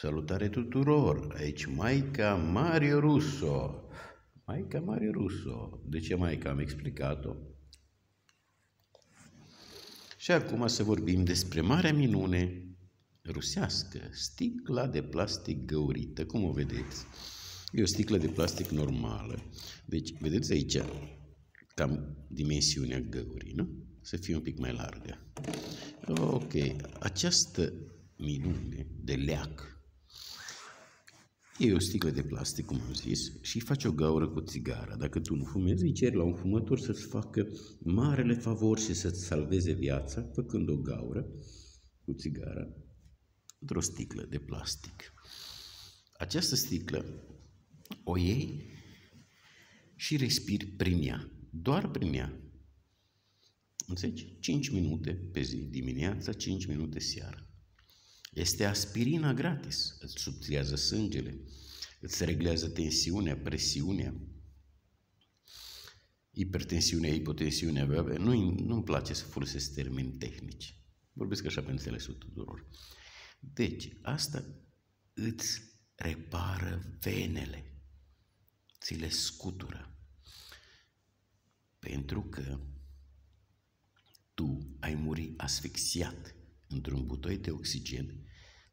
Salutare tuturor! Aici Maica Mario Russo. Maica Mario Russo. De ce Maica? Am explicat-o. Și acum să vorbim despre marea minune rusească, sticla de plastic găurită, cum o vedeți. E o sticlă de plastic normală. Deci, vedeți aici cam dimensiunea găurii, nu? Să fie un pic mai largă. Ok, această minune de leac Iei o sticlă de plastic, cum am zis, și faci o gaură cu țigara. Dacă tu nu fumezi, îi ceri la un fumător să-ți facă marele favor și să-ți salveze viața, făcând o gaură cu țigara într-o sticlă de plastic. Această sticlă o iei și respiri prin ea, doar prin ea. Înțelegi? 5 minute pe zi, dimineața, 5 minute seara. Este aspirina gratis, îți subțiază sângele, îți reglează tensiunea, presiunea, hipertensiunea, hipotensiunea, nu, nu-mi place să folosesc termeni tehnici. Vorbesc așa pe înțelesul tuturor. Deci, asta îți repară venele, ți le scutură. Pentru că tu ai muri asfixiat într-un butoi de oxigen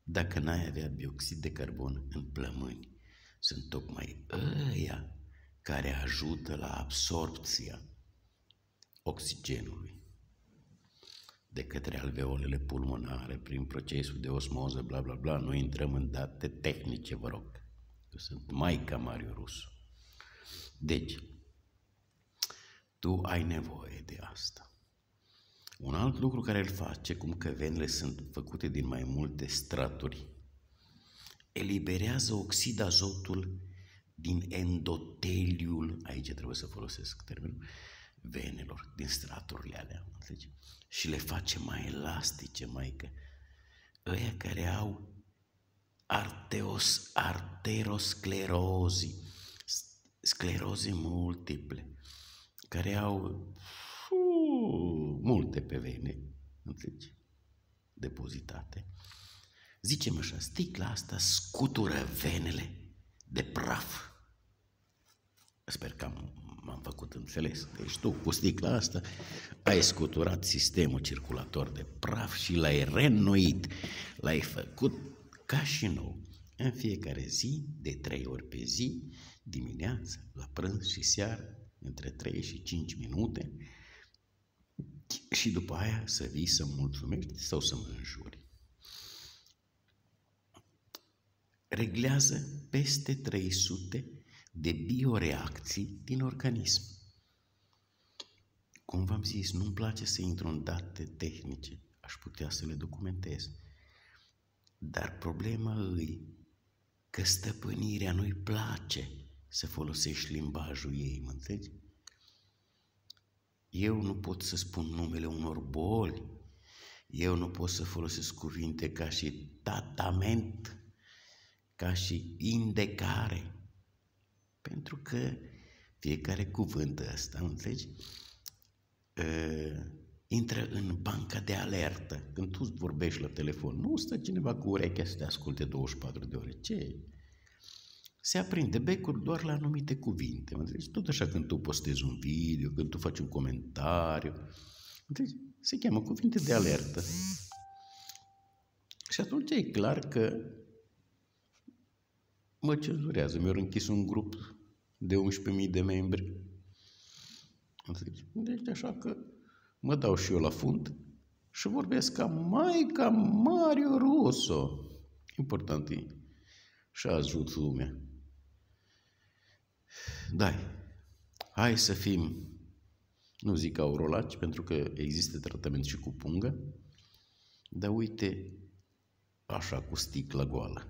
dacă n-ai avea bioxid de carbon în plămâni. Sunt tocmai ăia care ajută la absorpția oxigenului de către alveolele pulmonare prin procesul de osmoză, bla bla bla. Noi intrăm în date tehnice, vă rog. Eu sunt Maica Mario Rusu. Deci, tu ai nevoie de asta. Un alt lucru care îl face, cum că venele sunt făcute din mai multe straturi, eliberează oxid azotul din endoteliul, aici trebuie să folosesc termenul, venelor, din straturile alea, înțelegi? Și le face mai elastice, mai că ăia care au arteos, arterosclerozi, scleroze multiple, care au multe pe vene, înțelegi, depozitate. Zicem așa, sticla asta scutură venele de praf. Sper că am, m-am făcut înțeles. Deci tu cu sticla asta ai scuturat sistemul circulator de praf și l-ai reînnoit, l-ai făcut ca și nou. În fiecare zi, de trei ori pe zi, dimineața, la prânz și seara, între 3 și 5 minute, și după aia să vii să mulțumești sau să mă înjuri. Reglează peste 300 de bioreacții din organism. Cum v-am zis, nu-mi place să intru în date tehnice, aș putea să le documentez. Dar problema îi că stăpânirea nu-i place să folosești limbajul ei, mă înțelegi? Eu nu pot să spun numele unor boli, eu nu pot să folosesc cuvinte ca și tratament, ca și indecare, pentru că fiecare cuvânt ăsta, înțelegi, uh, intră în banca de alertă. Când tu vorbești la telefon, nu stă cineva cu urechea să te asculte 24 de ore. Ce se aprinde becul doar la anumite cuvinte. Mă înțelegi? Tot așa când tu postezi un video, când tu faci un comentariu, înțelegi? se cheamă cuvinte de alertă. Și atunci e clar că mă cenzurează. Mi-au închis un grup de 11.000 de membri. Înțelegi? Deci așa că mă dau și eu la fund și vorbesc ca Maica Mario Russo. Important e și ajut lumea. Da, hai să fim, nu zic aurolaci, pentru că există tratament și cu pungă, dar uite, așa cu sticlă goală.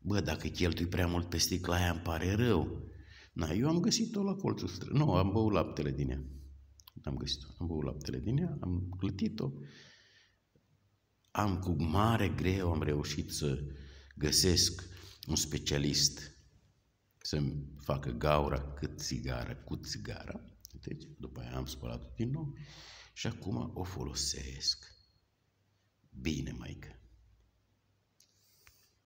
Bă, dacă cheltui prea mult pe sticla aia, îmi pare rău. Na, eu am găsit-o la colțul stră. Nu, am băut laptele din ea. Am găsit-o. Am băut laptele din ea, am clătit-o. Am cu mare greu am reușit să găsesc un specialist să-mi facă gaura cât țigară cu țigara. Deci, după aia am spălat din nou și acum o folosesc. Bine,